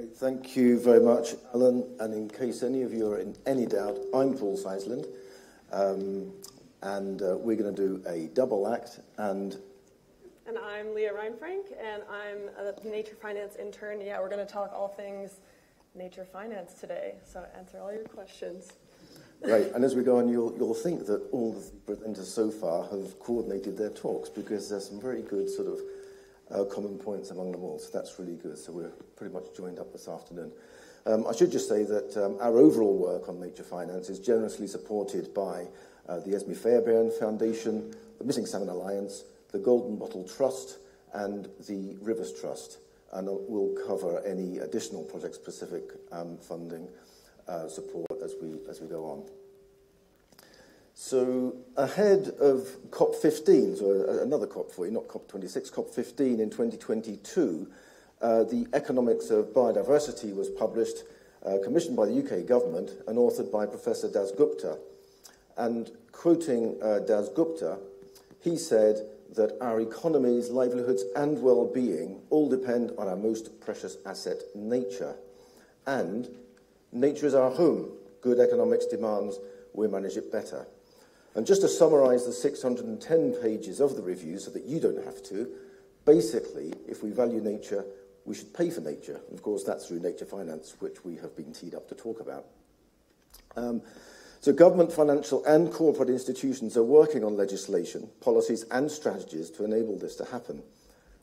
Great. Thank you very much, Alan. And in case any of you are in any doubt, I'm Paul Sizeland. Um, and uh, we're going to do a double act. And and I'm Leah Reinfranck, and I'm a nature finance intern. Yeah, we're going to talk all things nature finance today. So answer all your questions. Right, And as we go on, you'll, you'll think that all the presenters so far have coordinated their talks because there's some very good sort of uh, common points among them all. So that's really good. So we're pretty much joined up this afternoon. Um, I should just say that um, our overall work on nature finance is generously supported by uh, the Esme Fairbairn Foundation, the Missing Salmon Alliance, the Golden Bottle Trust, and the Rivers Trust. And uh, we'll cover any additional project-specific um, funding uh, support as we, as we go on. So ahead of COP15, so another COP for you, not COP26, COP15 in 2022, uh, the Economics of Biodiversity was published, uh, commissioned by the UK government and authored by Professor Dasgupta. And quoting uh, Dasgupta, he said that our economies, livelihoods, and well-being all depend on our most precious asset, nature. And nature is our home. Good economics demands we manage it better. And just to summarize the 610 pages of the review so that you don't have to, basically, if we value nature, we should pay for nature. And of course, that's through nature finance, which we have been teed up to talk about. Um, so government, financial and corporate institutions are working on legislation, policies and strategies to enable this to happen.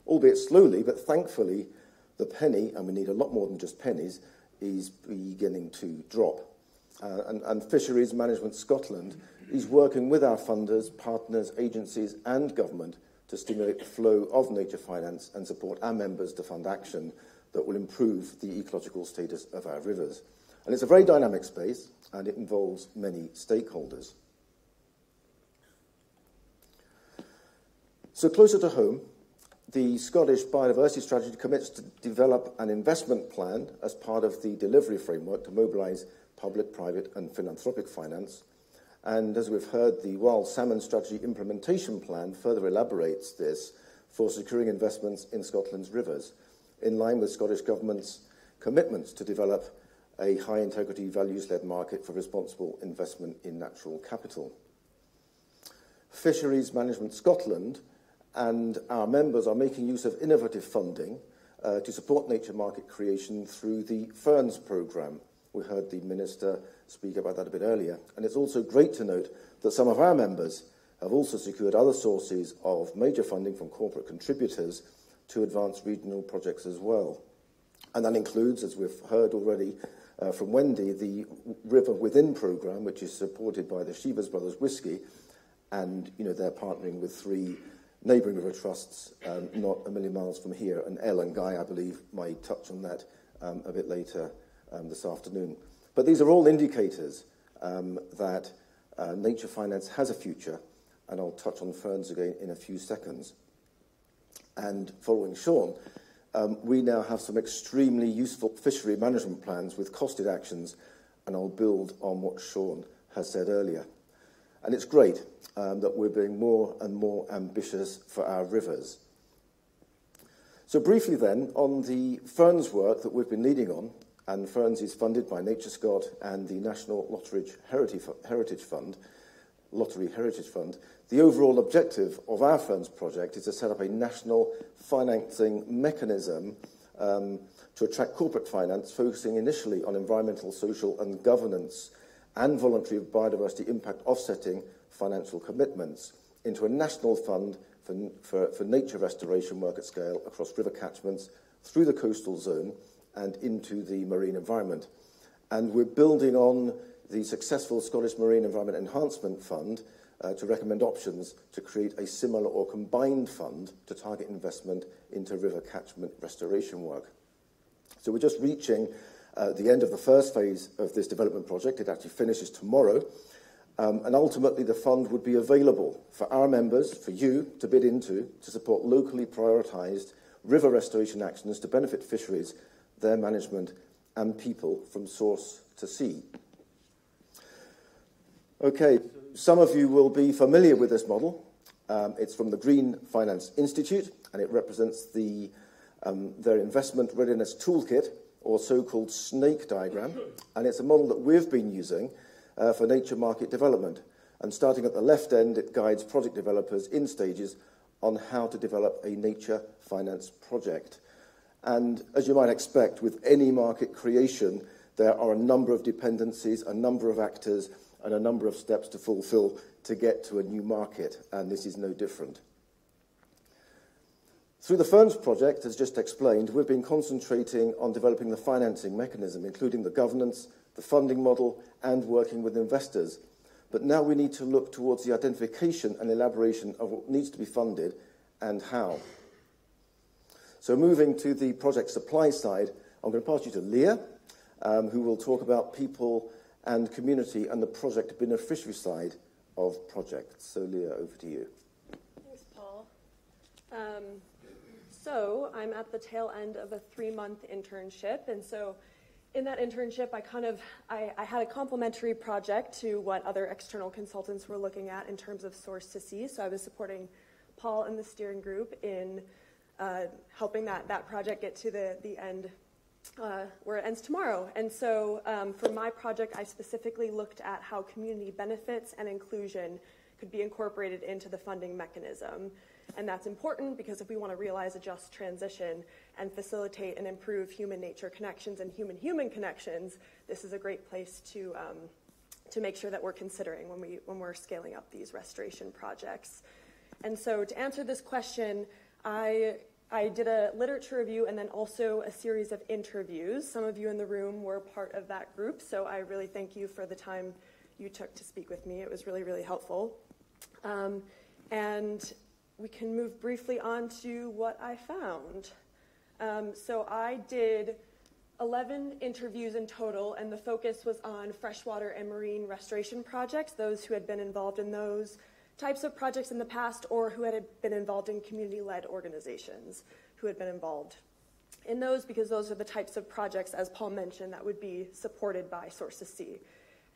Albeit slowly, but thankfully, the penny, and we need a lot more than just pennies, is beginning to drop. Uh, and, and Fisheries Management Scotland is working with our funders, partners, agencies and government to stimulate the flow of nature finance and support our members to fund action that will improve the ecological status of our rivers. And it's a very dynamic space and it involves many stakeholders. So closer to home, the Scottish Biodiversity Strategy commits to develop an investment plan as part of the delivery framework to mobilise public, private and philanthropic finance and as we've heard, the Wild Salmon Strategy Implementation Plan further elaborates this for securing investments in Scotland's rivers, in line with Scottish Government's commitments to develop a high integrity values led market for responsible investment in natural capital. Fisheries Management Scotland and our members are making use of innovative funding uh, to support nature market creation through the FIRNS programme. We heard the Minister speak about that a bit earlier. And it's also great to note that some of our members have also secured other sources of major funding from corporate contributors to advance regional projects as well. And that includes, as we've heard already uh, from Wendy, the River Within programme, which is supported by the Shivas Brothers Whisky, and you know they're partnering with three neighbouring river trusts um, not a million miles from here, and Elle and Guy, I believe, might touch on that um, a bit later um, this afternoon. But these are all indicators um, that uh, nature finance has a future, and I'll touch on FIRNS again in a few seconds. And following Sean, um, we now have some extremely useful fishery management plans with costed actions, and I'll build on what Sean has said earlier. And it's great um, that we're being more and more ambitious for our rivers. So briefly then, on the FIRNS work that we've been leading on, and FIRNS is funded by Nature NatureScot and the National Lottery Heritage Fund, Lottery Heritage Fund. The overall objective of our FIRNS project is to set up a national financing mechanism um, to attract corporate finance, focusing initially on environmental, social and governance and voluntary biodiversity impact offsetting financial commitments into a national fund for, for, for nature restoration work at scale across river catchments through the coastal zone and into the marine environment. And we're building on the successful Scottish Marine Environment Enhancement Fund uh, to recommend options to create a similar or combined fund to target investment into river catchment restoration work. So we're just reaching uh, the end of the first phase of this development project. It actually finishes tomorrow. Um, and ultimately, the fund would be available for our members, for you, to bid into to support locally prioritised river restoration actions to benefit fisheries their management and people from source to sea. Okay, some of you will be familiar with this model. Um, it's from the Green Finance Institute, and it represents the, um, their investment readiness toolkit, or so called snake diagram, and it's a model that we've been using uh, for nature market development. And starting at the left end, it guides project developers in stages on how to develop a nature finance project. And as you might expect, with any market creation, there are a number of dependencies, a number of actors, and a number of steps to fulfill to get to a new market, and this is no different. Through the FIRNS project, as just explained, we've been concentrating on developing the financing mechanism, including the governance, the funding model, and working with investors. But now we need to look towards the identification and elaboration of what needs to be funded and how. So, moving to the project supply side, I'm going to pass you to Leah, um, who will talk about people and community and the project beneficiary side of projects. So, Leah, over to you. Thanks, Paul. Um, so, I'm at the tail end of a three month internship, and so in that internship, I kind of I, I, had a complementary project to what other external consultants were looking at in terms of Source to Sea. So I was supporting Paul and the steering group in uh, helping that that project get to the the end uh, where it ends tomorrow. And so um, for my project, I specifically looked at how community benefits and inclusion could be incorporated into the funding mechanism. And that's important because if we want to realize a just transition and facilitate and improve human nature connections and human human connections, this is a great place to, um, to make sure that we're considering when, we, when we're scaling up these restoration projects. And so, to answer this question, I, I did a literature review and then also a series of interviews. Some of you in the room were part of that group, so I really thank you for the time you took to speak with me. It was really, really helpful. Um, and we can move briefly on to what I found. Um, so I did 11 interviews in total, and the focus was on freshwater and marine restoration projects, those who had been involved in those types of projects in the past or who had been involved in community led organizations who had been involved in those because those are the types of projects, as Paul mentioned, that would be supported by Source C.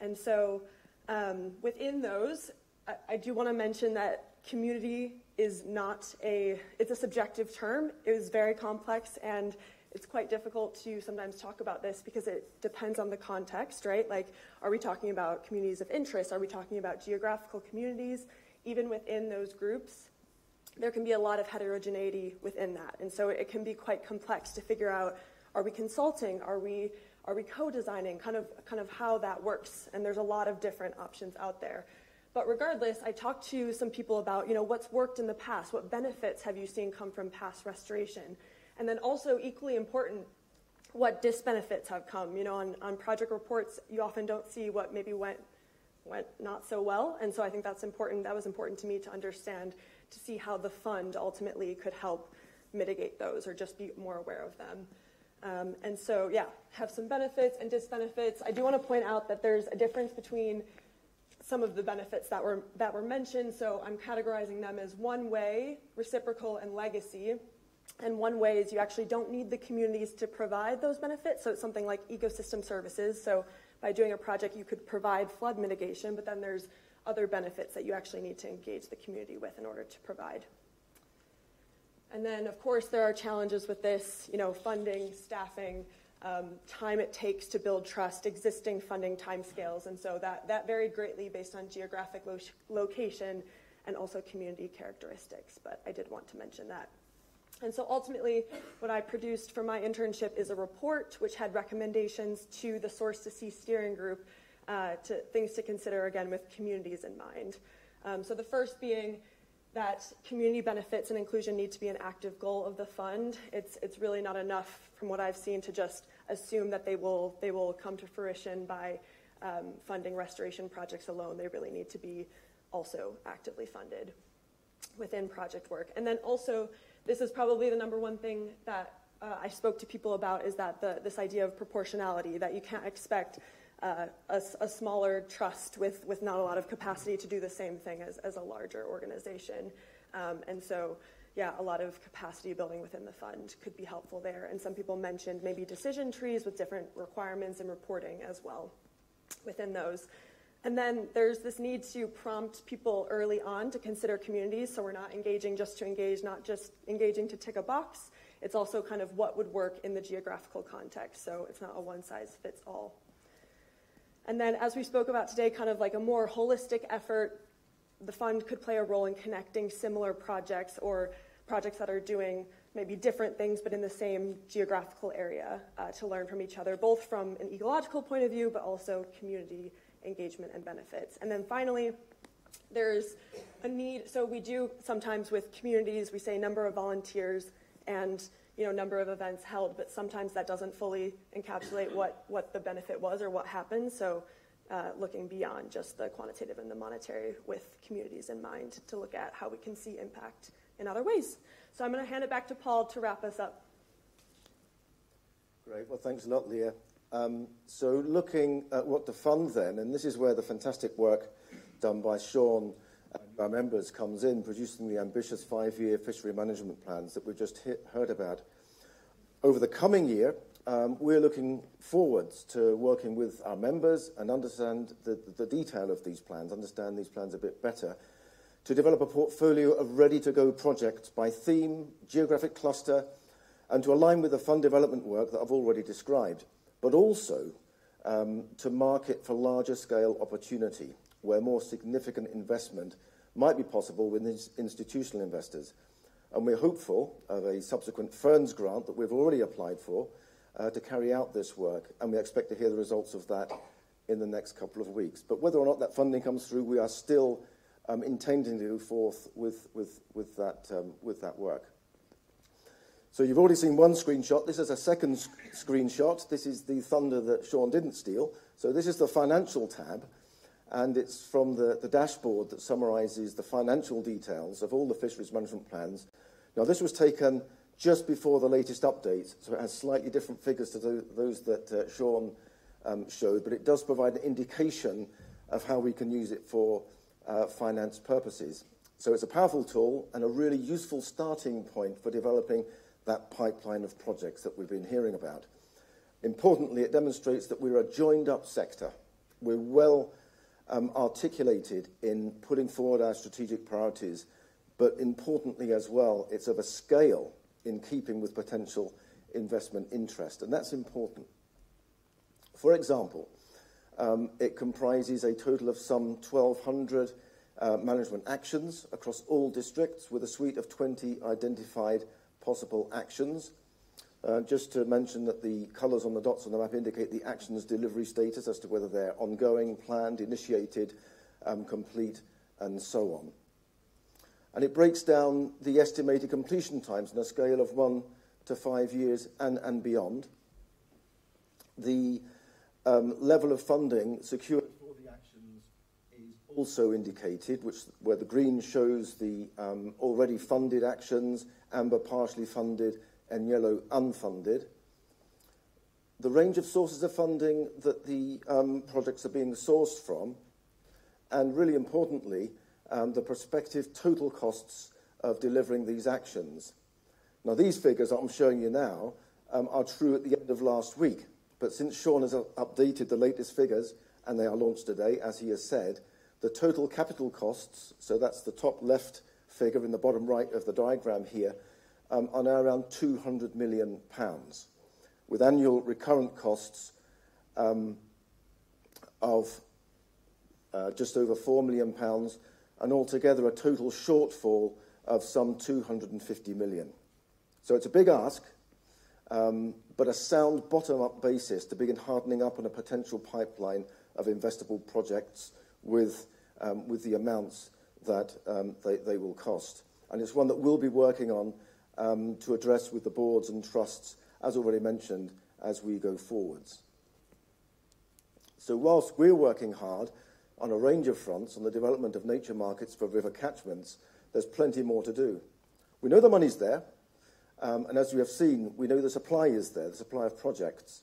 And so um, within those, I, I do want to mention that community is not a, it's a subjective term. It is very complex and it's quite difficult to sometimes talk about this because it depends on the context, right? Like, are we talking about communities of interest? Are we talking about geographical communities? Even within those groups, there can be a lot of heterogeneity within that. And so it can be quite complex to figure out are we consulting? Are we, are we co designing? Kind of, kind of how that works. And there's a lot of different options out there. But regardless, I talked to some people about, you know, what's worked in the past, what benefits have you seen come from past restoration? And then also equally important, what disbenefits have come. You know, on, on project reports, you often don't see what maybe went went not so well. And so I think that's important. That was important to me to understand, to see how the fund ultimately could help mitigate those or just be more aware of them. Um, and so, yeah, have some benefits and disbenefits. I do want to point out that there's a difference between some of the benefits that were, that were mentioned. So I'm categorizing them as one way, reciprocal, and legacy. And one way is you actually don't need the communities to provide those benefits. So it's something like ecosystem services. So by doing a project, you could provide flood mitigation, but then there's other benefits that you actually need to engage the community with in order to provide. And then, of course, there are challenges with this, you know, funding, staffing, um, time it takes to build trust, existing funding timescales, and so that, that varied greatly based on geographic lo- location and also community characteristics. But I did want to mention that. And so ultimately, what I produced for my internship is a report which had recommendations to the Source to Sea steering group uh, to things to consider again with communities in mind. Um, so the first being that community benefits and inclusion need to be an active goal of the fund. It's, it's really not enough, from what I've seen, to just assume that they will, they will come to fruition by um, funding restoration projects alone. They really need to be also actively funded within project work. And then also, this is probably the number one thing that uh, I spoke to people about is that the, this idea of proportionality, that you can't expect uh, a, a, smaller trust with, with not a lot of capacity to do the same thing as, as a larger organization. Um, and so, yeah, a lot of capacity building within the fund could be helpful there. And some people mentioned maybe decision trees with different requirements and reporting as well within those. And then there's this need to prompt people early on to consider communities, so we're not engaging just to engage, not just engaging to tick a box. it's also kind of what would work in the geographical context. So it's not a one size fits all. And then, as we spoke about today, kind of like a more holistic effort, the fund could play a role in connecting similar projects or projects that are doing maybe different things but in the same geographical area uh, to learn from each other, both from an ecological point of view but also community engagement and benefits. And then finally, there's a need. So we do sometimes with communities, we say number of volunteers and you know number of events held, but sometimes that doesn't fully encapsulate what what the benefit was or what happened. So. Uh, looking beyond just the quantitative and the monetary with communities in mind to look at how we can see impact in other ways. So I'm going to hand it back to Paul to wrap us up. Great. Well, thanks a lot, Leah. Um, so looking at what the fund then, and this is where the fantastic work done by Sean and our members comes in, producing the ambitious five-year fishery management plans that we've just hit, heard about. Over the coming year, um, we're looking forwards to working with our members and understand the, the detail of these plans, understand these plans a bit better, to develop a portfolio of ready-to-go projects by theme, geographic cluster, and to align with the fund development work that I've already described, but also um, to market for larger scale opportunity where more significant investment might be possible with institutional investors. And we're hopeful of a subsequent FIRNS grant that we've already applied for uh, to carry out this work, and we expect to hear the results of that in the next couple of weeks. But whether or not that funding comes through, we are still um, intending to go forth with, with, with, that, um, with that work. So you've already seen one screenshot. This is a second sc screenshot. This is the thunder that Sean didn't steal. So this is the financial tab and it's from the, the dashboard that summarizes the financial details of all the fisheries management plans. Now, this was taken just before the latest update, so it has slightly different figures to those that uh, Sean um, showed, but it does provide an indication of how we can use it for uh, finance purposes. So it's a powerful tool and a really useful starting point for developing that pipeline of projects that we've been hearing about. Importantly, it demonstrates that we're a joined up sector. We're well um, articulated in putting forward our strategic priorities, but importantly as well, it's of a scale in keeping with potential investment interest, and that's important. For example, um, it comprises a total of some 1,200 uh, management actions across all districts with a suite of 20 identified possible actions. Uh, just to mention that the colours on the dots on the map indicate the action's delivery status as to whether they're ongoing, planned, initiated, um, complete, and so on. And it breaks down the estimated completion times on a scale of one to five years and, and beyond. The um, level of funding secured is also indicated, which, where the green shows the um, already funded actions, amber partially funded, and yellow unfunded. The range of sources of funding that the um, projects are being sourced from, and really importantly, um, the prospective total costs of delivering these actions. Now, these figures that I'm showing you now um, are true at the end of last week, but since Sean has updated the latest figures, and they are launched today, as he has said, the total capital costs, so that's the top left figure in the bottom right of the diagram here, um, are now around 200 million pounds, with annual recurrent costs um, of uh, just over 4 million pounds, and altogether a total shortfall of some 250 million. So it's a big ask, um, but a sound bottom-up basis to begin hardening up on a potential pipeline of investable projects with, um, with the amounts that um, they, they will cost. And it's one that we'll be working on um, to address with the boards and trusts, as already mentioned, as we go forwards. So whilst we're working hard on a range of fronts on the development of nature markets for river catchments, there's plenty more to do. We know the money's there, um, and as you have seen, we know the supply is there, the supply of projects.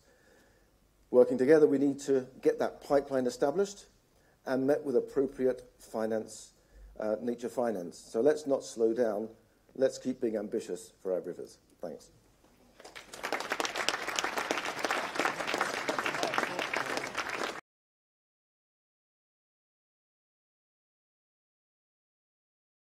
Working together, we need to get that pipeline established and met with appropriate finance, uh, nature finance. So let's not slow down let's keep being ambitious for our rivers. Thanks.